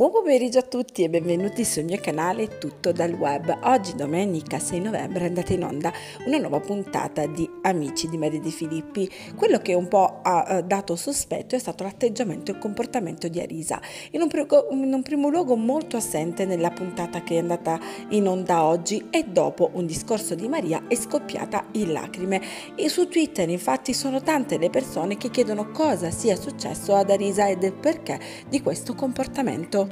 Buon pomeriggio a tutti e benvenuti sul mio canale Tutto dal Web. Oggi domenica 6 novembre è andata in onda una nuova puntata di Amici di Maria De Filippi. Quello che un po' ha dato sospetto è stato l'atteggiamento e il comportamento di Arisa, in un, prego, in un primo luogo molto assente nella puntata che è andata in onda oggi e dopo un discorso di Maria è scoppiata in lacrime. E su Twitter infatti sono tante le persone che chiedono cosa sia successo ad Arisa e del perché di questo comportamento.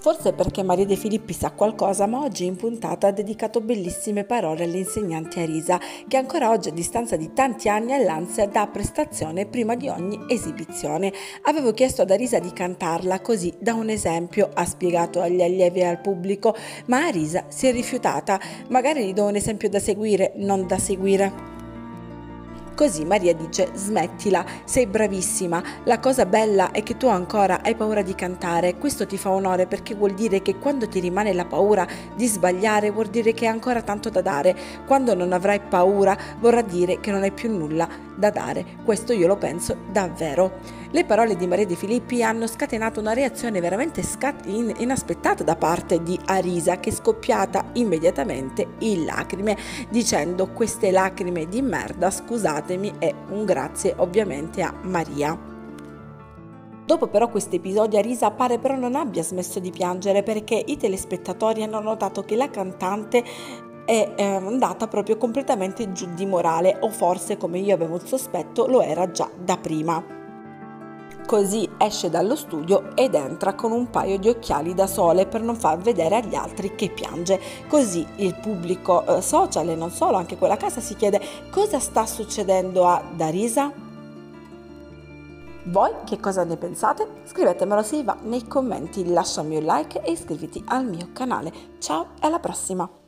Forse perché Maria De Filippi sa qualcosa, ma oggi in puntata ha dedicato bellissime parole all'insegnante Arisa, che ancora oggi a distanza di tanti anni all'ansia dà prestazione prima di ogni esibizione. Avevo chiesto ad Arisa di cantarla così da un esempio, ha spiegato agli allievi e al pubblico, ma Arisa si è rifiutata. Magari gli do un esempio da seguire, non da seguire. Così Maria dice smettila, sei bravissima, la cosa bella è che tu ancora hai paura di cantare, questo ti fa onore perché vuol dire che quando ti rimane la paura di sbagliare vuol dire che hai ancora tanto da dare, quando non avrai paura vorrà dire che non hai più nulla da dare, questo io lo penso davvero. Le parole di Maria De Filippi hanno scatenato una reazione veramente scat- in- inaspettata da parte di Arisa che è scoppiata immediatamente in lacrime dicendo queste lacrime di merda scusatemi e un grazie ovviamente a Maria. Dopo però questo episodio Arisa pare però non abbia smesso di piangere perché i telespettatori hanno notato che la cantante è eh, andata proprio completamente giù di morale o forse come io avevo il sospetto lo era già da prima. Così esce dallo studio ed entra con un paio di occhiali da sole per non far vedere agli altri che piange. Così il pubblico eh, social e non solo, anche quella casa si chiede cosa sta succedendo a Darisa? Voi che cosa ne pensate? Scrivetemelo se vi va nei commenti, lasciami un like e iscriviti al mio canale. Ciao e alla prossima!